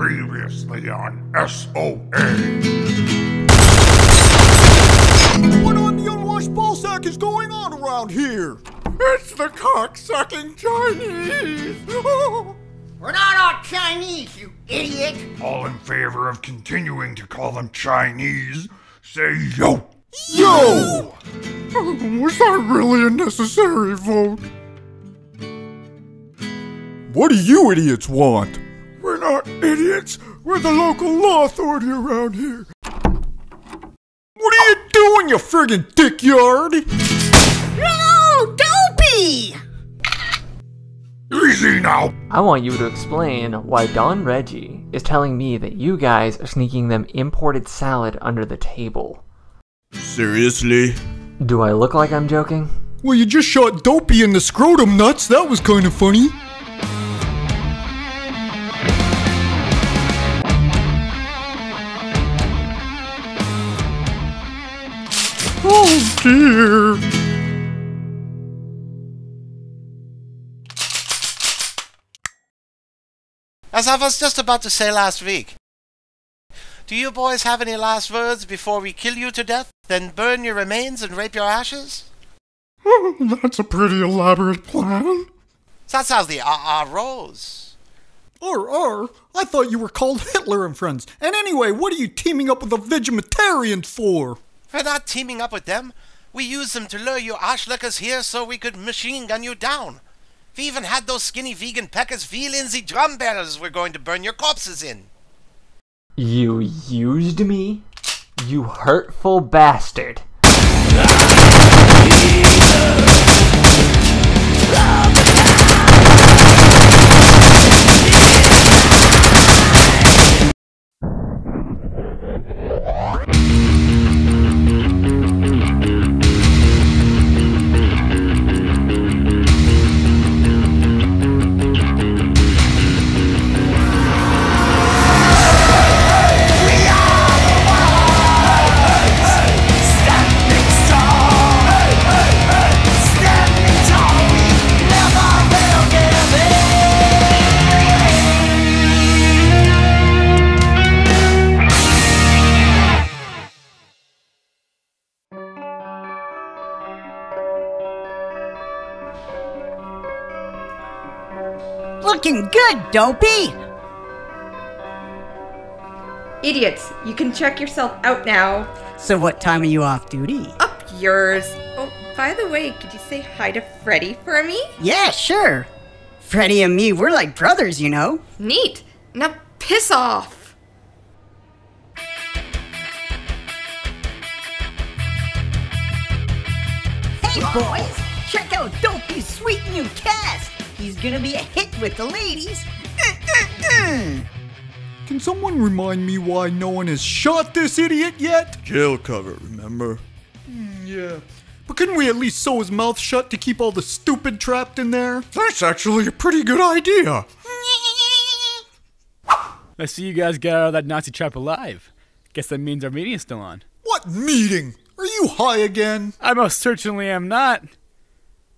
Previously on SOA. What on the unwashed ballsack is going on around here? It's the cocksucking Chinese! We're not all Chinese, you idiot! All in favor of continuing to call them Chinese, say yo! Yo! Was that really a necessary vote? What do you idiots want? We're not idiots. We're the local law authority around here. What are you doing, you friggin' dickyard? No, Dopey! Easy now. I want you to explain why Don Reggie is telling me that you guys are sneaking them imported salad under the table. Seriously? Do I look like I'm joking? Well, you just shot Dopey in the scrotum nuts. That was kind of funny. As I was just about to say last week, do you boys have any last words before we kill you to death, then burn your remains and rape your ashes? That's a pretty elaborate plan. That's how the ah ah rolls. RR, I thought you were called Hitler and friends. And anyway, what are you teaming up with the vegetarians for? We're not teaming up with them. We used them to lure you ashlickers here so we could machine gun you down. We even had those skinny vegan peckers feel in the drum barrels we're going to burn your corpses in. You used me? You hurtful bastard. Looking good, Dopey! Idiots, you can check yourself out now. So, what time are you off duty? Up yours. Oh, by the way, could you say hi to Freddy for me? Yeah, sure. Freddy and me, we're like brothers, you know? Neat. Now piss off. Hey, boys! Check out Dopey's sweet new cast! He's gonna be a hit with the ladies. Can someone remind me why no one has shot this idiot yet? Jail cover, remember? Hmm, yeah. But couldn't we at least sew his mouth shut to keep all the stupid trapped in there? That's actually a pretty good idea. I see you guys get out of that Nazi trap alive. Guess that means our meeting's still on. What meeting? Are you high again? I most certainly am not.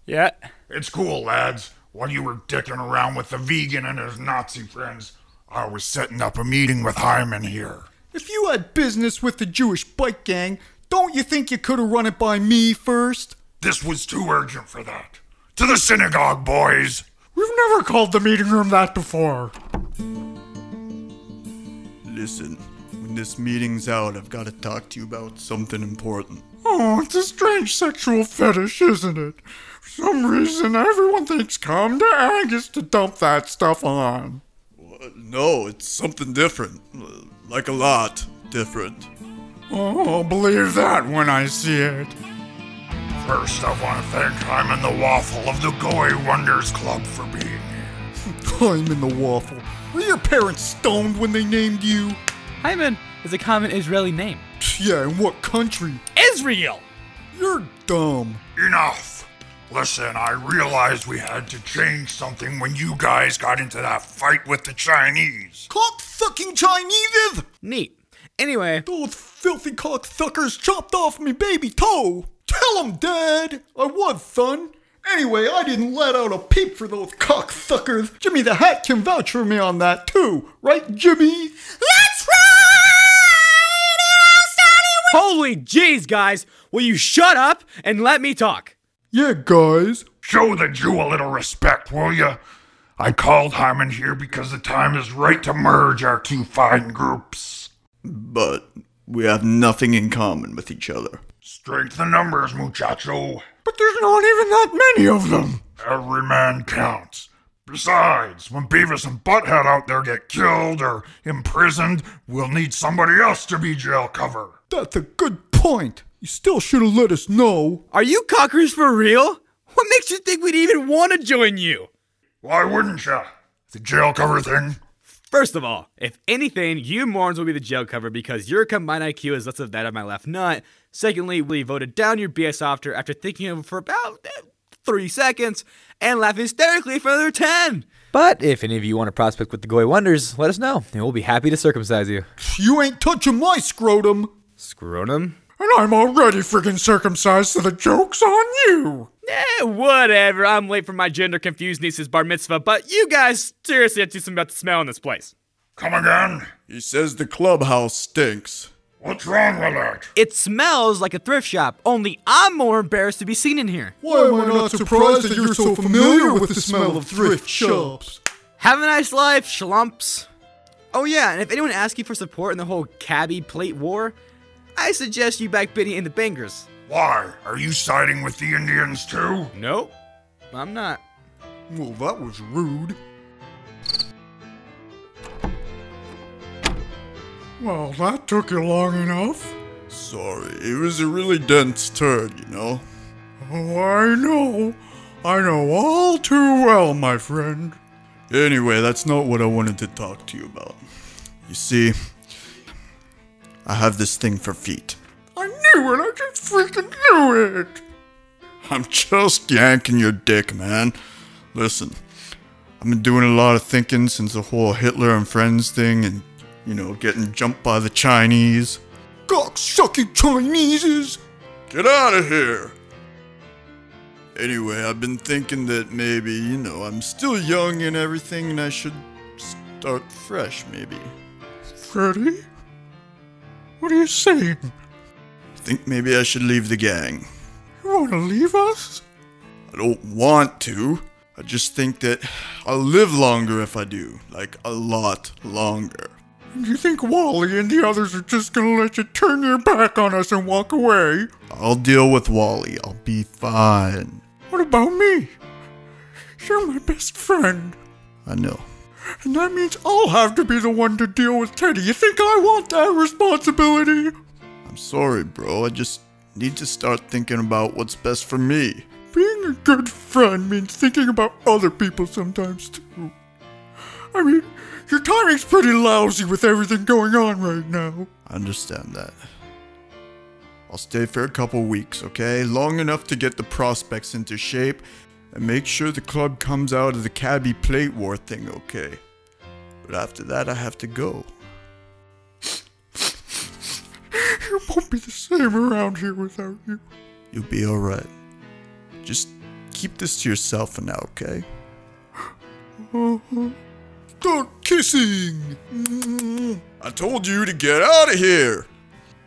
Yet. It's cool, lads. While you were dicking around with the vegan and his Nazi friends, I was setting up a meeting with Hyman here. If you had business with the Jewish bike gang, don't you think you could have run it by me first? This was too urgent for that. To the synagogue, boys! We've never called the meeting room that before. Listen, when this meeting's out, I've got to talk to you about something important. Oh, it's a strange sexual fetish, isn't it? For some reason, everyone thinks come to Angus to dump that stuff on. No, it's something different. Like a lot different. Oh, I'll believe that when I see it. First, I want to thank I'm in the Waffle of the Goy Wonders Club for being here. I'm in the waffle. Were your parents stoned when they named you? Hyman is a common Israeli name. Yeah, in what country? Israel! You're dumb. Enough! Listen, I realized we had to change something when you guys got into that fight with the Chinese. Cock fucking Chinese! Neat. Anyway, Those filthy cocksuckers chopped off me baby toe! Tell 'em, Dad! I was, son. Anyway, I didn't let out a peep for those cocksuckers. Jimmy the Hat can vouch for me on that too, right, Jimmy? Let's ride! Holy jeez, guys! Will you shut up and let me talk? Yeah, guys. Show the Jew a little respect, will ya? I called Hyman here because the time is right to merge our two fine groups. But we have nothing in common with each other. Strength in numbers, muchacho. But there's not even that many of them. Every man counts. Besides, when Beavis and Butthead out there get killed or imprisoned, we'll need somebody else to be jail cover. That's a good point. You still should have let us know. Are you cockers for real? What makes you think we'd even want to join you? Why wouldn't ya? The jail cover thing? First of all, if anything, you morons will be the jail cover because your combined IQ is less of that of my left nut. Secondly, we voted down your BS after after thinking of it for about eh, three seconds and laugh hysterically for another ten. But if any of you want to prospect with the Goy Wonders, let us know, and we'll be happy to circumcise you. You ain't touching my scrotum. Scrotum? And I'm already friggin' circumcised, so the joke's on you. Eh, whatever. I'm late for my gender confused niece's bar mitzvah, but you guys seriously have to do something about the smell in this place. Come again? He says the clubhouse stinks. What's wrong with that? It smells like a thrift shop, only I'm more embarrassed to be seen in here. Why am I not surprised that you're so familiar with the smell of thrift shops? Have a nice life, schlumps. Oh yeah, and if anyone asks you for support in the whole cabbie plate war, I suggest you back Biddy and the Bangers. Why? Are you siding with the Indians too? Nope, I'm not. Well, that was rude. Well, that took you long enough. Sorry, it was a really dense turd, you know? Oh, I know. I know all too well, my friend. Anyway, that's not what I wanted to talk to you about. You see, I have this thing for feet. I knew it. I just freaking knew it. I'm just yanking your dick, man. Listen, I've been doing a lot of thinking since the whole Hitler and friends thing and, you know, getting jumped by the Chinese. Cocksucking Chineses! Get out of here! Anyway, I've been thinking that maybe, you know, I'm still young and everything and I should start fresh, maybe. Freddy? What are you saying? I think maybe I should leave the gang. You want to leave us? I don't want to. I just think that I'll live longer if I do. Like, a lot longer. You think Wally and the others are just gonna let you turn your back on us and walk away? I'll deal with Wally. I'll be fine. What about me? You're my best friend. I know. And that means I'll have to be the one to deal with Teddy. You think I want that responsibility? I'm sorry, bro. I just need to start thinking about what's best for me. Being a good friend means thinking about other people sometimes, too. I mean, your timing's pretty lousy with everything going on right now. I understand that. I'll stay for a couple weeks, okay? Long enough to get the prospects into shape and make sure the club comes out of the cabbie plate war thing, okay? But after that, I have to go. It won't be the same around here without you. You'll be alright. Just keep this to yourself for now, okay? Uh-huh. Start kissing! I told you to get out of here!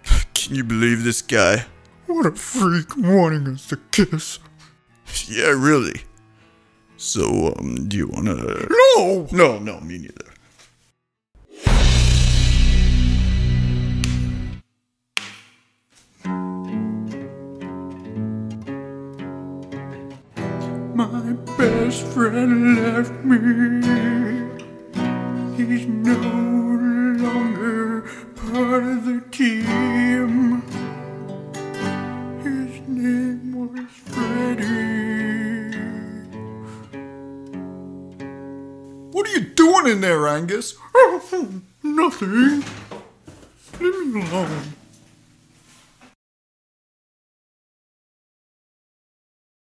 Can you believe this guy? What a freak wanting us to kiss. Yeah, really. So, um, do you wanna. No! No, no, me neither. My best friend left me. He's no longer part of the team. His name was Freddy. What are you doing in there, Angus? Nothing. Leave me alone.